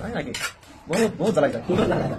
何やっけもうざらいだ。もうざらい。